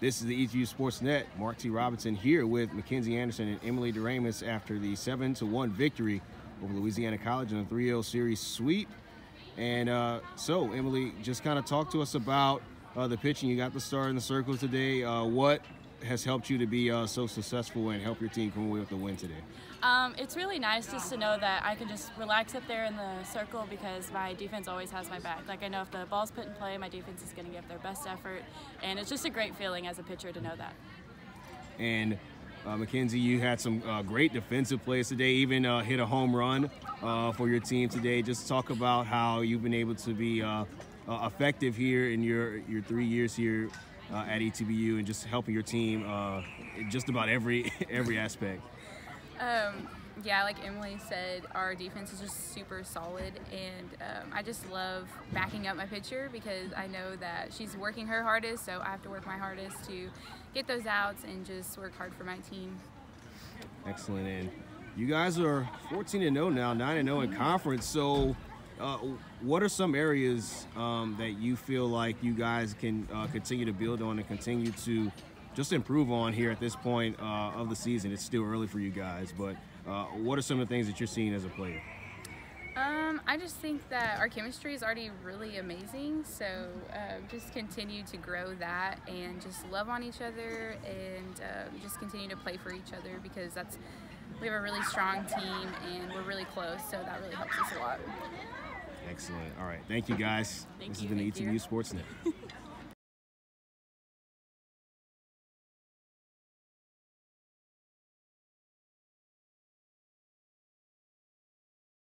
This is the ETBU Sports Net. Mark T. Robinson here with Mackenzie Anderson and Emily Deramus after the 7 to 1 victory over Louisiana College in a 3 0 series sweep. And uh, so, Emily, just kind of talk to us about uh, the pitching. You got the star in the circle today. Uh, what has helped you to be uh, so successful and help your team come away with the win today? Um, it's really nice just to know that I can just relax up there in the circle because my defense always has my back. Like I know if the ball's put in play, my defense is going to give their best effort, and it's just a great feeling as a pitcher to know that. And uh, Mackenzie, you had some uh, great defensive plays today, even uh, hit a home run uh, for your team today. Just talk about how you've been able to be uh, uh, effective here in your, your three years here at ETBU and just helping your team in just about every every aspect. Um, yeah, like Emily said, our defense is just super solid, and um, I just love backing up my pitcher because I know that she's working her hardest, so I have to work my hardest to get those outs and just work hard for my team. Excellent, and you guys are 14 and 0 now, 9 and 0 in conference. So, uh, what are some areas um, that you feel like you guys can uh, continue to build on and continue to just improve on here at this point uh, of the season? It's still early for you guys, but uh, what are some of the things that you're seeing as a player? Um, I just think that our chemistry is already really amazing. So uh, just continue to grow that and just love on each other and uh, just continue to play for each other because that's we have a really strong team and we're really close. So that really helps us a lot. Excellent. All right. Thank you guys. Thank this you. has been Thank ETBU. Sportsnet.